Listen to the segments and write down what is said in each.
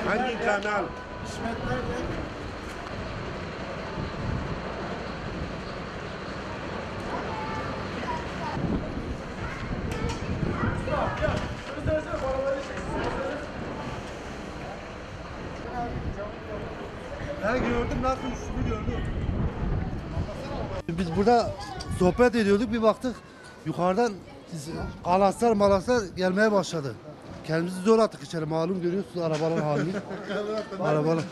İsmail Canal. İsmet nerede? Ben gördüm nasıl üstünü gördüm. Biz burada sohbet ediyorduk bir baktık yukarıdan kalaslar malaslar gelmeye başladı. Kendimizi zor attık içeri malum görüyorsunuz arabanın halini. Arabanın.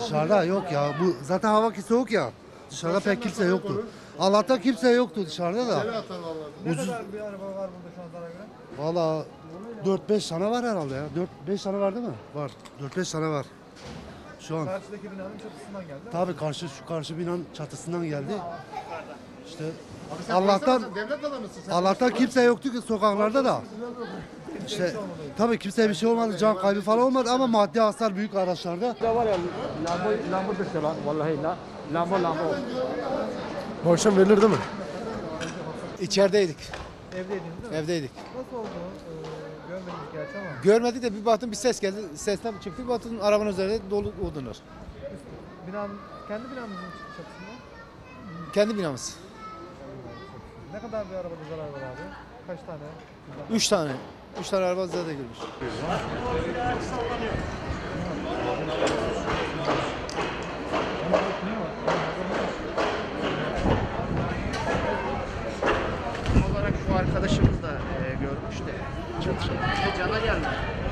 Dışarıda yok ya bu zaten hava ki soğuk ya. Dışarıda pek kimse yoktu. Allah'tan kimse yoktu dışarıda da. Ucuz. bir araba var burada şu an sana göre? Valla 4-5 tane var herhalde ya. 4-5 tane var değil mi? Var. 4-5 tane var. Şu an. Karşıdaki binanın çatısından geldi. Tabii karşı şu karşı binanın çatısından geldi. İşte Allah'tan Devlet adamısın sen. Allah'tan kimse yoktu ki sokaklarda da. İşte tabii kimseye bir şey olmadı, can kaybı falan olmadı ama maddi hasar büyük araçlarda. var ya Lambo Lambo düştü lan vallahi la Lambo Lambo. Bu akşam verilir değil mi? İçerideydik. Evdeydiniz değil mi? Evdeydik. Nasıl oldu? Ee, görmedik gerçi ama. Görmedik de bir baktım bir ses geldi. Sesten çıktık baktım arabanın üzerinde dolu odunlar. Binanın, kendi binamızın çatısında. Kendi binamız. Ne kadar bir arabada zarar var abi? Kaç tane? Üç tane. Üç tane araba zaten girmiş. olarak bu arkadaşımız da e, görmüş de çatışma. Cana gelmedi.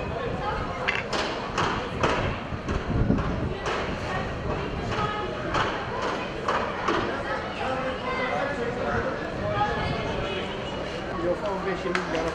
E eu falo um vestido dela.